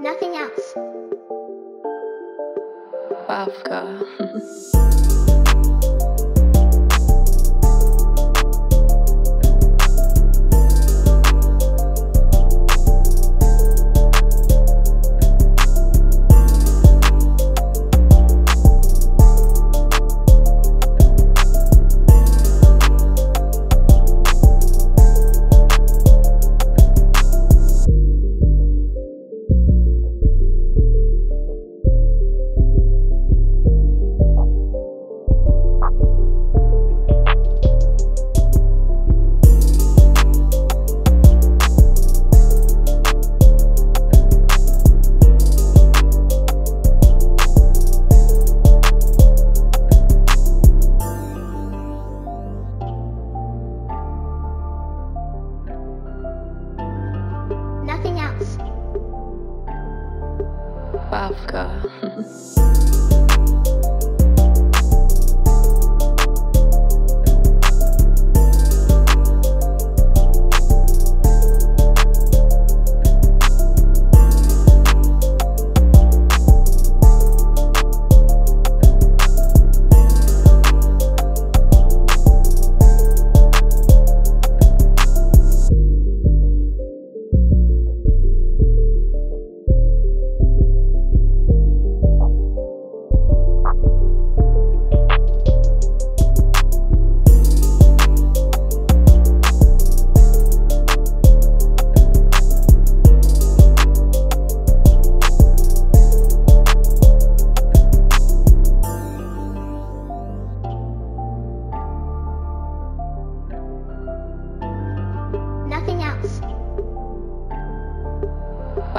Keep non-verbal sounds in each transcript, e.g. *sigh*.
Nothing else. Bafka. *laughs* Bawka. *laughs*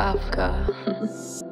Bawka. *laughs*